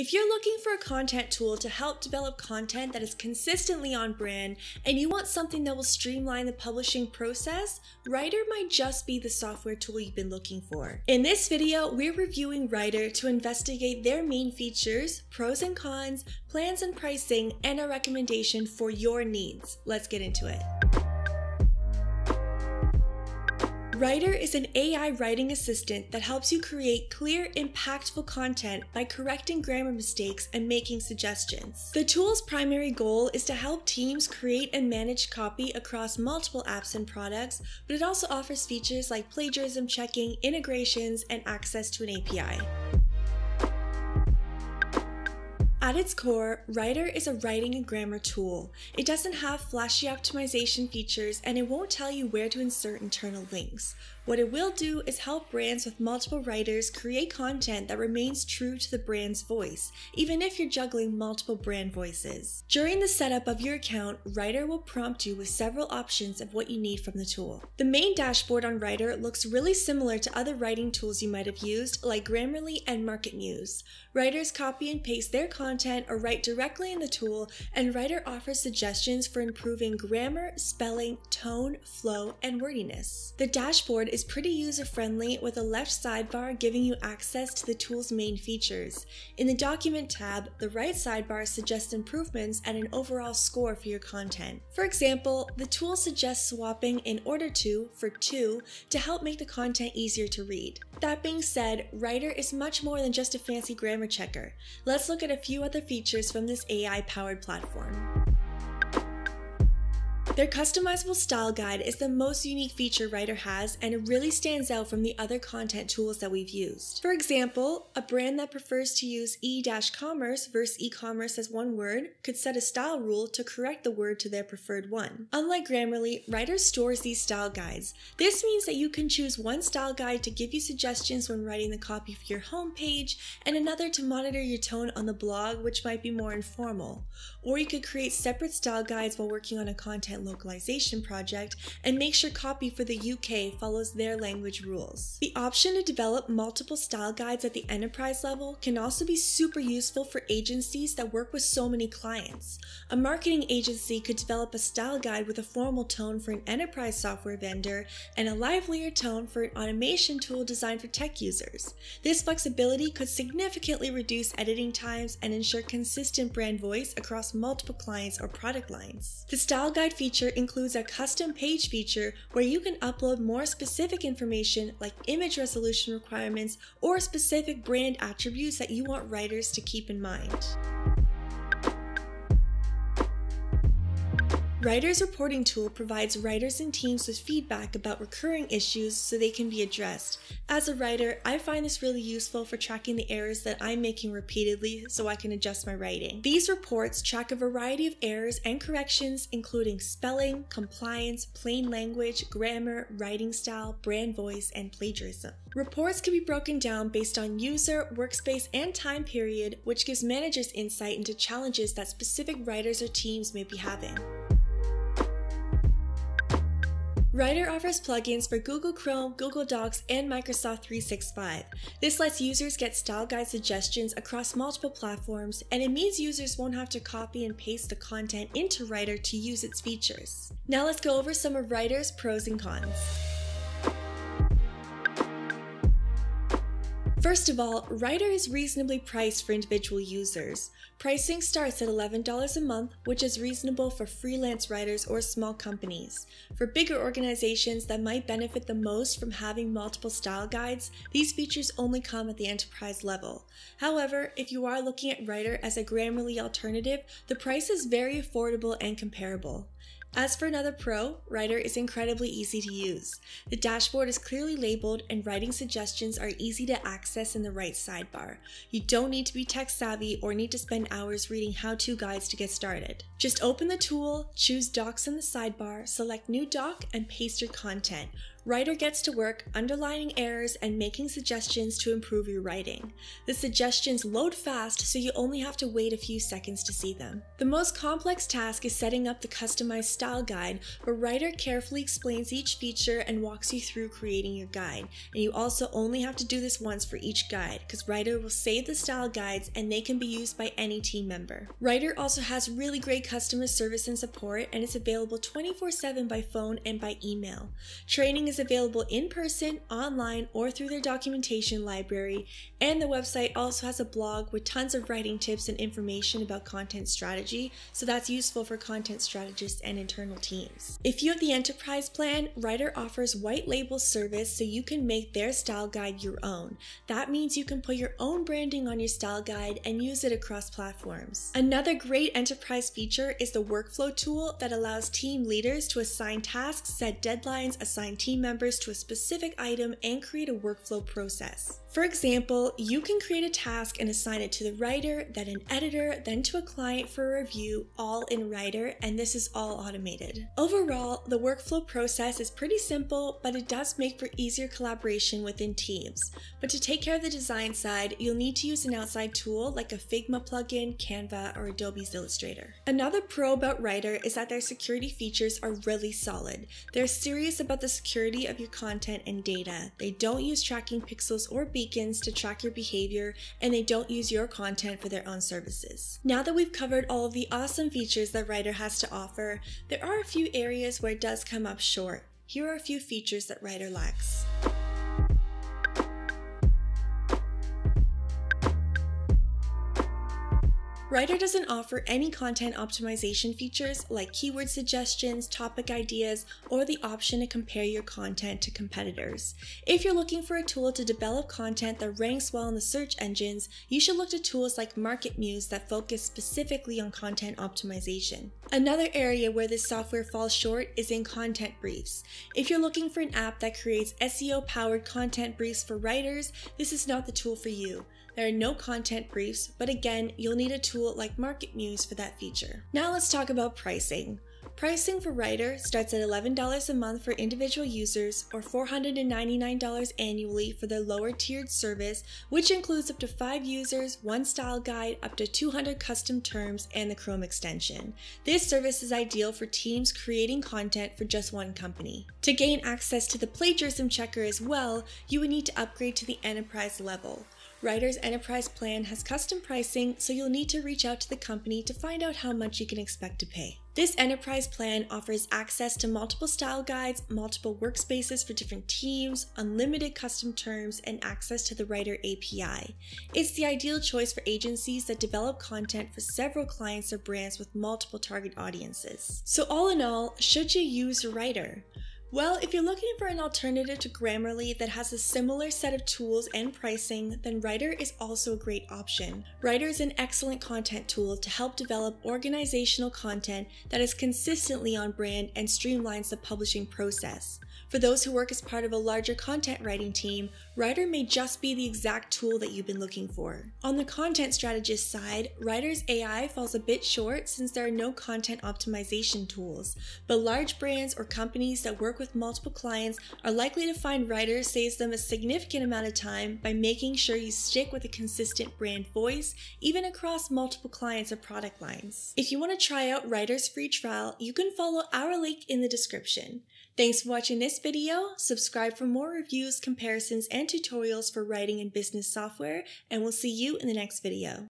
If you're looking for a content tool to help develop content that is consistently on brand and you want something that will streamline the publishing process, Writer might just be the software tool you've been looking for. In this video, we're reviewing Writer to investigate their main features, pros and cons, plans and pricing, and a recommendation for your needs. Let's get into it. Writer is an AI writing assistant that helps you create clear, impactful content by correcting grammar mistakes and making suggestions. The tool's primary goal is to help teams create and manage copy across multiple apps and products, but it also offers features like plagiarism checking, integrations, and access to an API. At its core, Writer is a writing and grammar tool. It doesn't have flashy optimization features and it won't tell you where to insert internal links. What it will do is help brands with multiple writers create content that remains true to the brand's voice, even if you're juggling multiple brand voices. During the setup of your account, Writer will prompt you with several options of what you need from the tool. The main dashboard on Writer looks really similar to other writing tools you might have used, like Grammarly and MarketMuse. Writers copy and paste their content or write directly in the tool, and Writer offers suggestions for improving grammar, spelling, tone, flow, and wordiness. The dashboard is pretty user friendly with a left sidebar giving you access to the tool's main features. In the Document tab, the right sidebar suggests improvements and an overall score for your content. For example, the tool suggests swapping in order to for to to help make the content easier to read. That being said, Writer is much more than just a fancy grammar checker. Let's look at a few other features from this AI powered platform. Their customizable style guide is the most unique feature Writer has and it really stands out from the other content tools that we've used. For example, a brand that prefers to use e-commerce versus e-commerce as one word could set a style rule to correct the word to their preferred one. Unlike Grammarly, Writer stores these style guides. This means that you can choose one style guide to give you suggestions when writing the copy for your homepage and another to monitor your tone on the blog, which might be more informal. Or you could create separate style guides while working on a content localization project and make sure copy for the UK follows their language rules. The option to develop multiple style guides at the enterprise level can also be super useful for agencies that work with so many clients. A marketing agency could develop a style guide with a formal tone for an enterprise software vendor and a livelier tone for an automation tool designed for tech users. This flexibility could significantly reduce editing times and ensure consistent brand voice across multiple clients or product lines. The style guide feature feature includes a custom page feature where you can upload more specific information like image resolution requirements or specific brand attributes that you want writers to keep in mind. Writer's Reporting Tool provides writers and teams with feedback about recurring issues so they can be addressed. As a writer, I find this really useful for tracking the errors that I'm making repeatedly so I can adjust my writing. These reports track a variety of errors and corrections, including spelling, compliance, plain language, grammar, writing style, brand voice, and plagiarism. Reports can be broken down based on user, workspace, and time period, which gives managers insight into challenges that specific writers or teams may be having. Writer offers plugins for Google Chrome, Google Docs, and Microsoft 365. This lets users get style guide suggestions across multiple platforms, and it means users won't have to copy and paste the content into Writer to use its features. Now let's go over some of Writer's pros and cons. First of all, Writer is reasonably priced for individual users. Pricing starts at $11 a month, which is reasonable for freelance writers or small companies. For bigger organizations that might benefit the most from having multiple style guides, these features only come at the enterprise level. However, if you are looking at Writer as a Grammarly alternative, the price is very affordable and comparable. As for another pro, Writer is incredibly easy to use. The dashboard is clearly labeled and writing suggestions are easy to access in the right sidebar. You don't need to be tech savvy or need to spend hours reading how-to guides to get started. Just open the tool, choose Docs in the sidebar, select New Doc, and paste your content. Writer gets to work underlining errors and making suggestions to improve your writing. The suggestions load fast, so you only have to wait a few seconds to see them. The most complex task is setting up the customized style guide, where Writer carefully explains each feature and walks you through creating your guide. And you also only have to do this once for each guide, because Writer will save the style guides and they can be used by any team member. Writer also has really great customer service and support, and it's available 24 7 by phone and by email. Training is available in person, online, or through their documentation library, and the website also has a blog with tons of writing tips and information about content strategy, so that's useful for content strategists and internal teams. If you have the enterprise plan, Writer offers white label service so you can make their style guide your own. That means you can put your own branding on your style guide and use it across platforms. Another great enterprise feature is the workflow tool that allows team leaders to assign tasks, set deadlines, assign team members to a specific item, and create a workflow process. For example, you can create a task and assign it to the writer, then an editor, then to a client for a review, all in Writer, and this is all automated. Overall, the workflow process is pretty simple, but it does make for easier collaboration within teams. But to take care of the design side, you'll need to use an outside tool like a Figma plugin, Canva, or Adobe's Illustrator. Another pro about Writer is that their security features are really solid. They're serious about the security of your content and data. They don't use tracking pixels or beacons to track your behavior, and they don't use your content for their own services. Now that we've covered all of the awesome features that Writer has to offer, there are a few areas where it does come up short. Here are a few features that Writer lacks. Writer doesn't offer any content optimization features like keyword suggestions, topic ideas, or the option to compare your content to competitors. If you're looking for a tool to develop content that ranks well in the search engines, you should look to tools like MarketMuse that focus specifically on content optimization. Another area where this software falls short is in content briefs. If you're looking for an app that creates SEO powered content briefs for writers, this is not the tool for you. There are no content briefs, but again, you'll need a tool like Market Muse for that feature. Now let's talk about pricing. Pricing for Writer starts at $11 a month for individual users or $499 annually for their lower tiered service, which includes up to 5 users, 1 style guide, up to 200 custom terms, and the Chrome extension. This service is ideal for teams creating content for just one company. To gain access to the plagiarism checker as well, you would need to upgrade to the enterprise level. Writer's Enterprise Plan has custom pricing, so you'll need to reach out to the company to find out how much you can expect to pay. This enterprise plan offers access to multiple style guides, multiple workspaces for different teams, unlimited custom terms, and access to the Writer API. It's the ideal choice for agencies that develop content for several clients or brands with multiple target audiences. So, all in all, should you use Writer? Well, if you're looking for an alternative to Grammarly that has a similar set of tools and pricing, then Writer is also a great option. Writer is an excellent content tool to help develop organizational content that is consistently on brand and streamlines the publishing process. For those who work as part of a larger content writing team, Writer may just be the exact tool that you've been looking for. On the content strategist side, Writer's AI falls a bit short since there are no content optimization tools, but large brands or companies that work with multiple clients are likely to find Writer saves them a significant amount of time by making sure you stick with a consistent brand voice, even across multiple clients or product lines. If you want to try out Writer's free trial, you can follow our link in the description. Thanks for watching this video. Subscribe for more reviews, comparisons, and tutorials for writing and business software, and we'll see you in the next video.